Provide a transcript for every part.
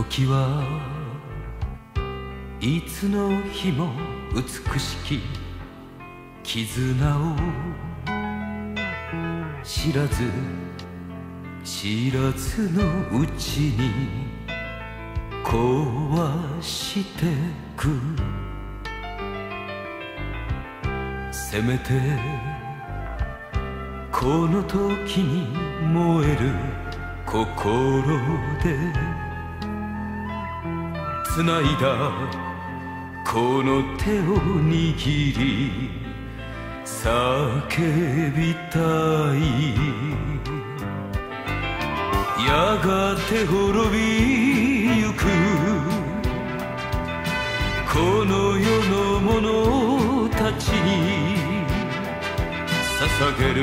時はいつの日も美しき絆を知らず知らずのうちに壊してくせめてこの時に燃える心で繋いだこの手を握り叫びたい。やがて滅びゆくこの世の者たちに捧げる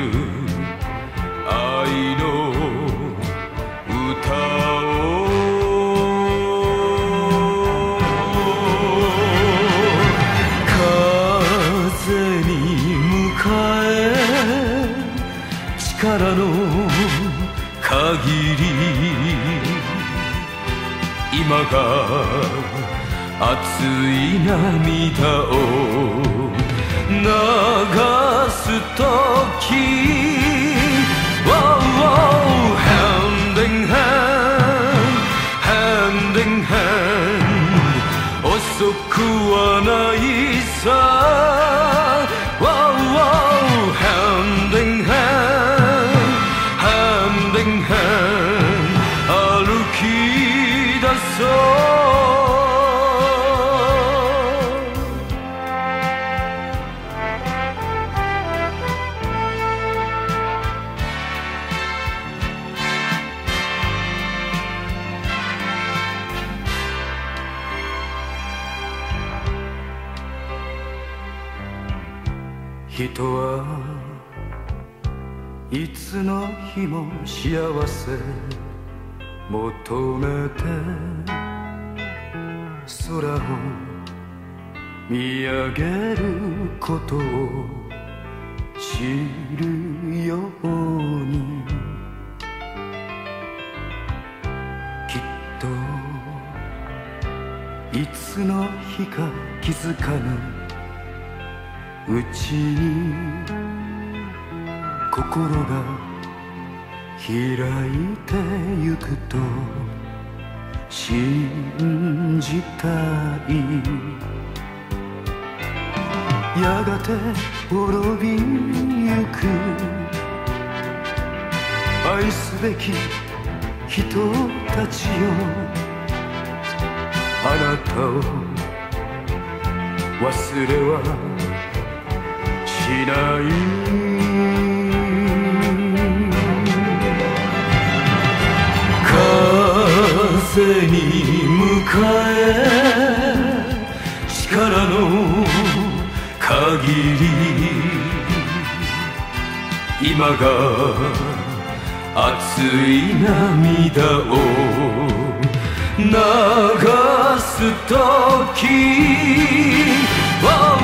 愛の限り今が熱い涙を流す時人はいつの日も幸せ求めて空を見上げることを知るように。きっといつの日か気づかぬうちに心が開いてゆくと信じたいやがて滅びゆく。愛すべき人たちよ。あなたを忘れは風に迎え力の限り今が熱い涙を流す時 Whoa, whoa,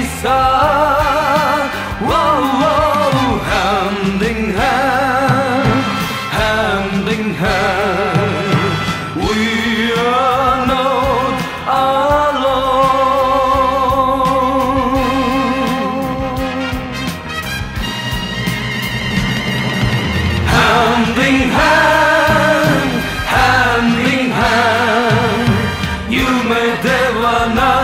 star. Whoa, whoa, hand in hand, hand in hand, we are not alone. Hand in hand. You may never know